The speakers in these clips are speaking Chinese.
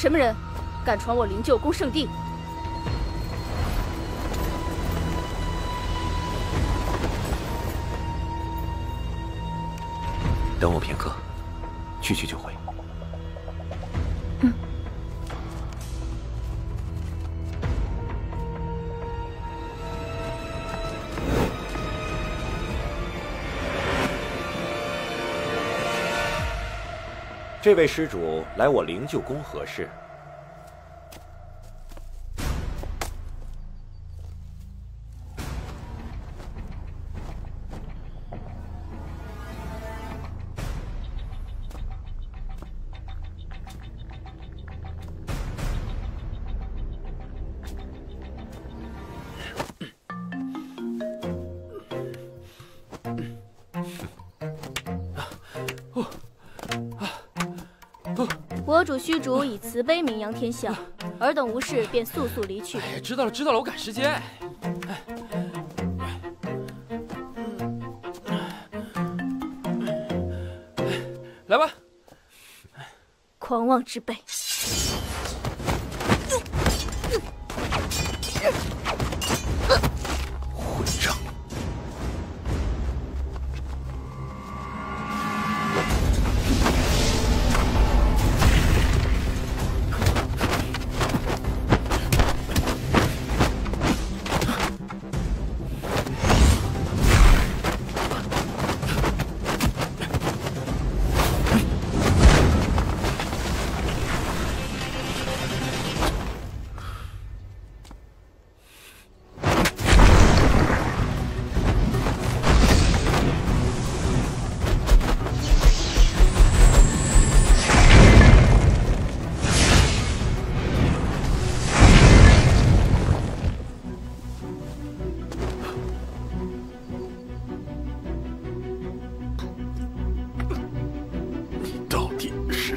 什么人敢闯我灵鹫宫圣地？等我片刻，去去就回。这位施主来我灵鹫宫何事？国主虚竹以慈悲名扬天下，尔等无事便速速离去。哎呀，知道了知道了，我赶时间。来吧，狂妄之辈！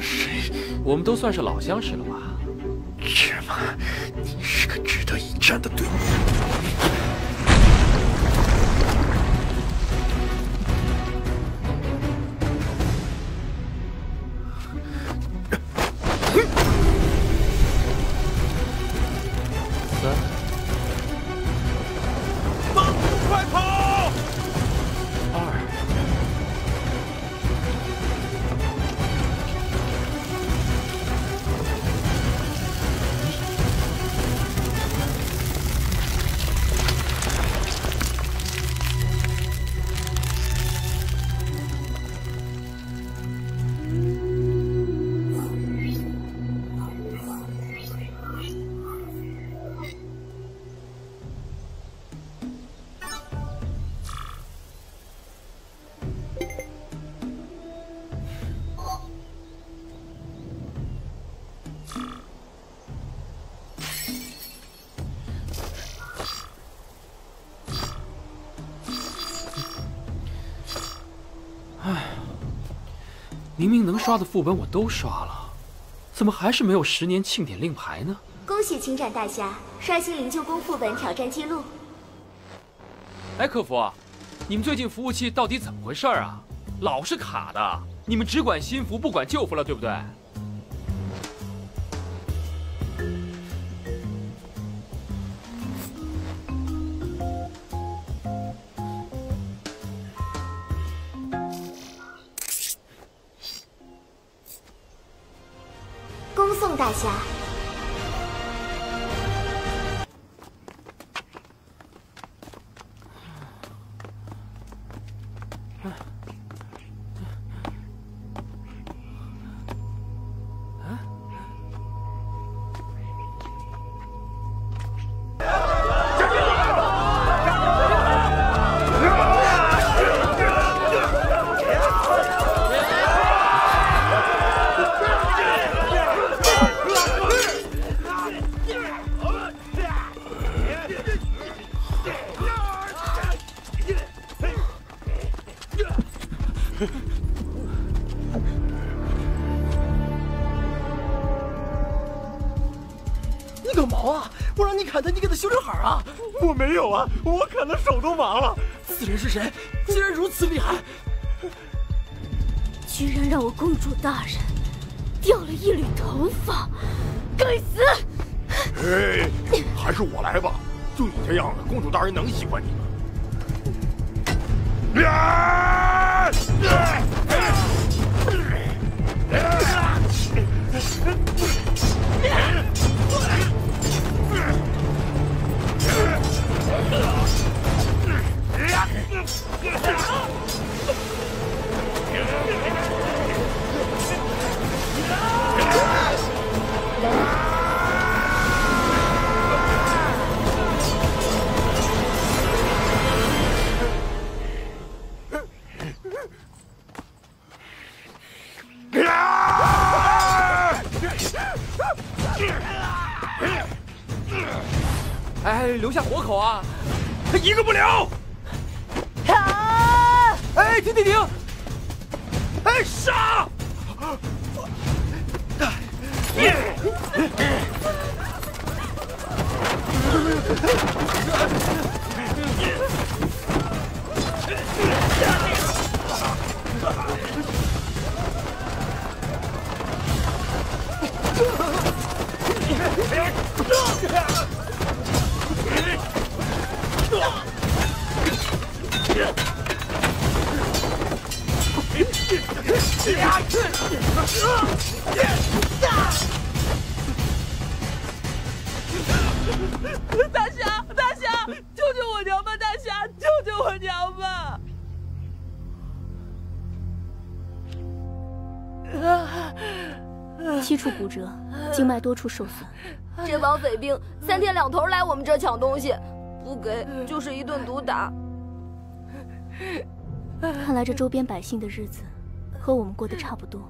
是谁我们都算是老相识了吧？明明能刷的副本我都刷了，怎么还是没有十年庆典令牌呢？恭喜青斩大侠刷新灵鹫宫副本挑战记录。哎，客服，你们最近服务器到底怎么回事啊？老是卡的，你们只管新服不管旧服了，对不对？大侠。个毛啊！我让你砍他，你给他修刘海啊！我没有啊，我砍的手都麻了。此人是谁？竟然如此厉害！居然让我公主大人掉了一缕头发！该死！哎，还是我来吧。就你这样的，公主大人能喜欢你吗？下活口啊！他一个不留！啊！哎，停停停！哎，杀！大侠，大侠，救救我娘吧！大侠，救救我娘吧！七处骨折，经脉多处受损。这帮匪兵三天两头来我们这抢东西，不给就是一顿毒打。看来这周边百姓的日子和我们过得差不多。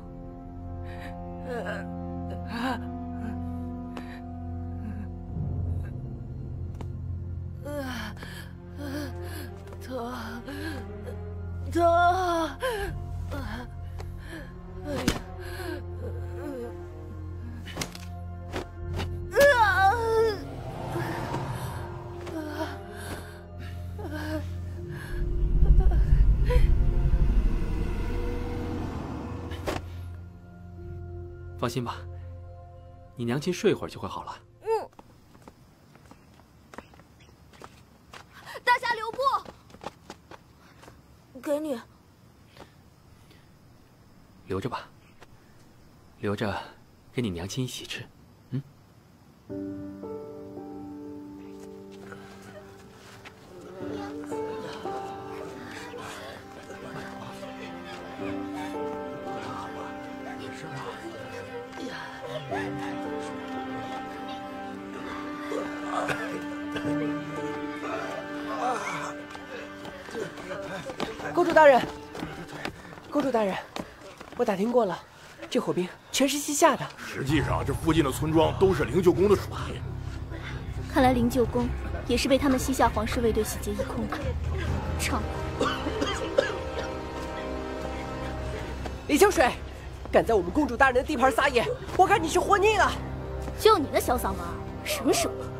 放心吧，你娘亲睡一会儿就会好了。嗯。大侠留步，给你。留着吧，留着跟你娘亲一起吃。嗯。公主大人，公主大人，我打听过了，这火兵全是西夏的。实际上，这附近的村庄都是灵鹫宫的属地。看来灵鹫宫也是被他们西夏皇室卫队洗劫一空的！李秋水，敢在我们公主大人的地盘撒野，我看你是活腻了。就你那小嗓门，省省吧。秋